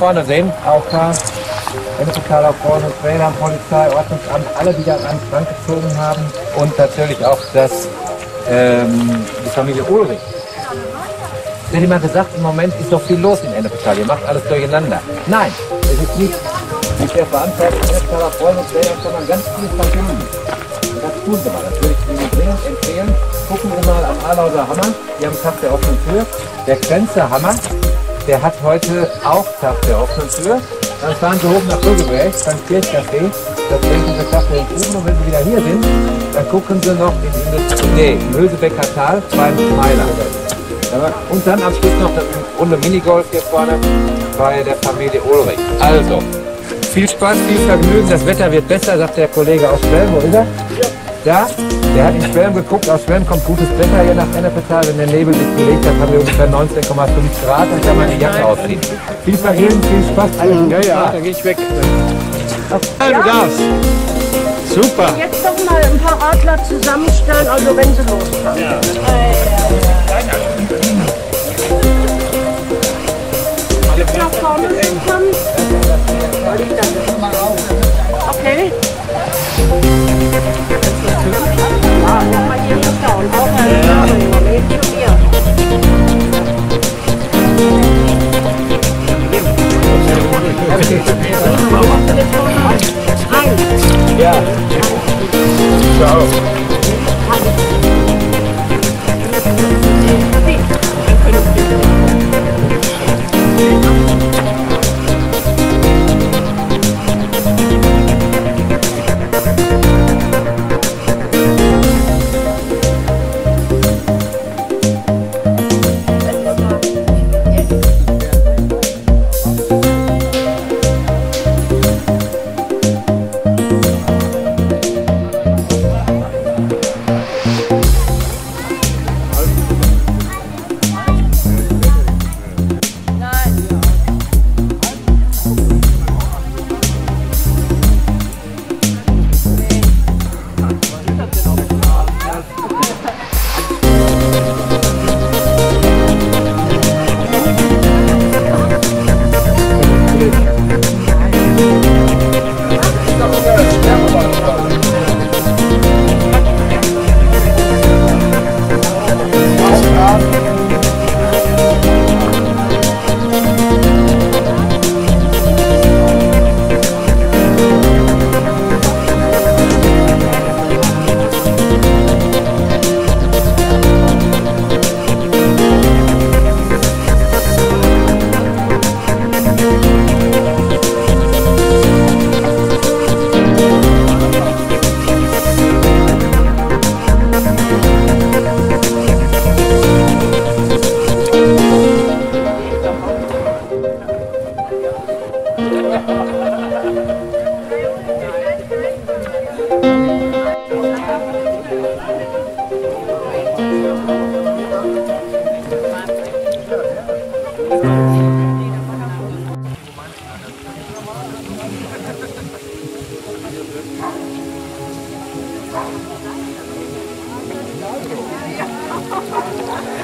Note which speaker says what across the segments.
Speaker 1: vorne sehen, AOK, Ennepetal auf vorne, Trainer, Polizei, Ordnungsamt, alle, die da an Strang gezogen haben und natürlich auch das, ähm, die Familie Ulrich. Ich hätte immer gesagt, im Moment ist doch viel los in Ennepetal, ihr macht alles durcheinander. Nein, es ist nicht mit der Verantwortung Ennepetaler Freunde und Trainer man ganz viel verbinden. Und das tun sie mal. Das würde ich Ihnen dringend empfehlen. Gucken Sie mal am Arlauser Hammer. Die haben Tag der offenen Tür. Der Grenzer Hammer, der hat heute auch Tag der offenen Tür. Dann fahren Sie hoch nach Rügeberg, beim Kirchcafé. Da trinken Sie Kaffee und Kuchen. Und wenn Sie wieder hier sind, dann gucken Sie noch in Industrie, nee, im Tal beim Meiler. Und dann am Schluss noch eine Runde Minigolf hier vorne bei der Familie Ulrich. Also, viel Spaß, viel Vergnügen. Das Wetter wird besser, sagt der Kollege aus Schwelm. Wo ist er? Da? Der hat in Schwelm geguckt. Aus Schwelm kommt gutes Wetter hier nach Ennepetal. Wenn der Nebel sich gelegt hat, haben wir ungefähr 19,5 Grad. Dann kann man die Jacke ausziehen. Viel Vergnügen, viel Spaß.
Speaker 2: Ja, ja, dann gehe ich weg. Ja, du darfst. Super.
Speaker 3: Jetzt doch mal ein paar Radler zusammenstellen, also wenn sie losfahren. Jetzt nach vorne kommen. Thank you.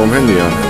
Speaker 1: Ja,
Speaker 4: ruf am Handy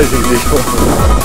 Speaker 4: Weiß ich nicht.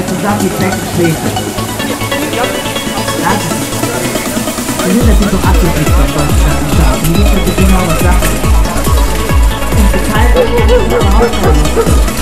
Speaker 5: Die Gruppe hätte zusammen die Flecken schlägt. Danke. Wir sind natürlich doch abgekriegt von Deutschland. Die wissen natürlich genau, was Sache ist. Und geteilt wird überhaupt nicht.